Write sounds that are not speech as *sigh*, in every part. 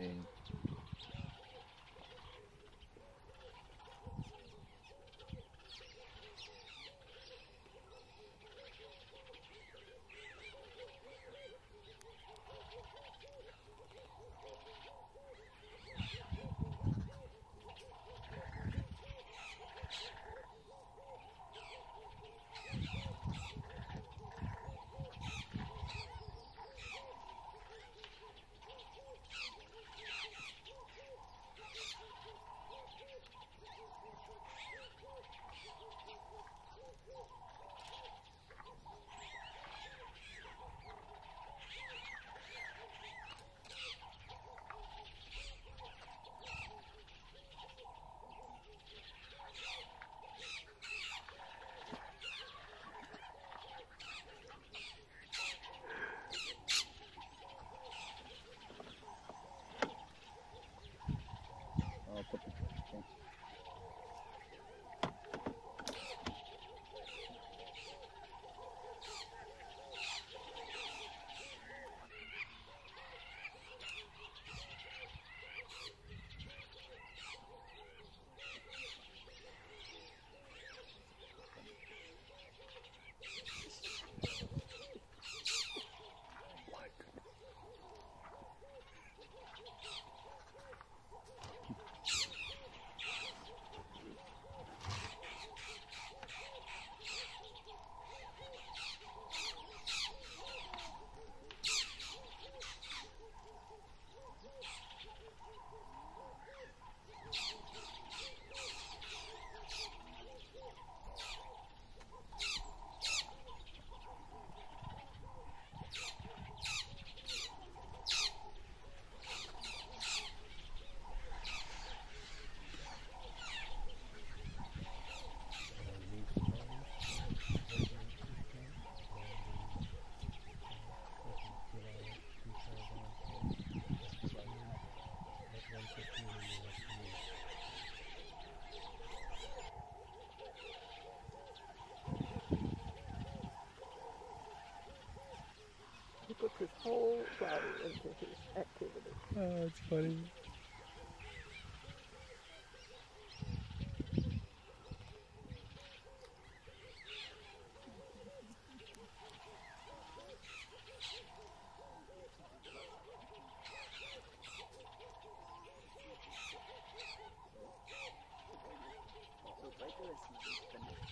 嗯。He puts his whole body into his activity. Oh, it's funny. I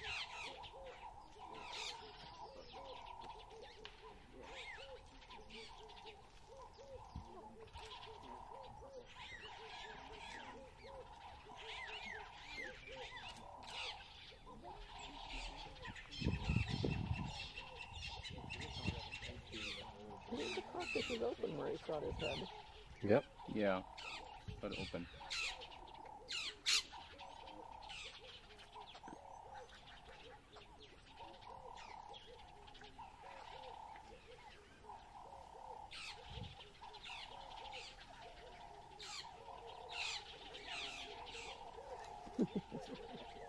carcass is open where he shot his head. Yep. Yeah. But open. *laughs*